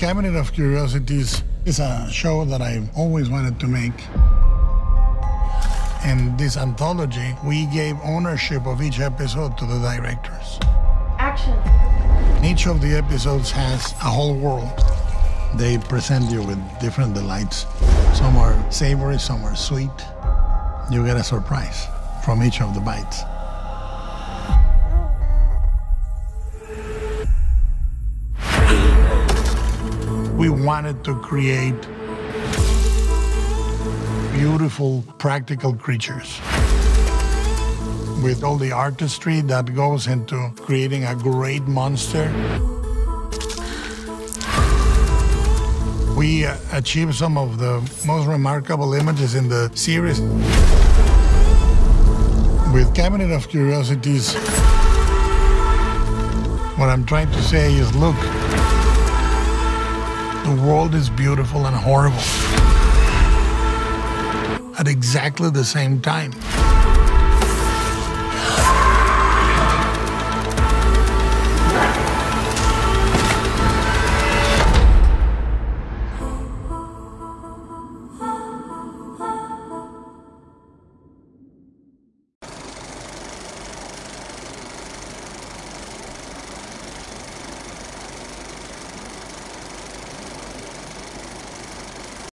Cabinet of Curiosities is a show that I've always wanted to make. In this anthology, we gave ownership of each episode to the directors. Action. Each of the episodes has a whole world. They present you with different delights. Some are savory, some are sweet. You get a surprise from each of the bites. Wanted to create beautiful, practical creatures with all the artistry that goes into creating a great monster. We uh, achieved some of the most remarkable images in the series. With Cabinet of Curiosities, what I'm trying to say is look, the world is beautiful and horrible at exactly the same time.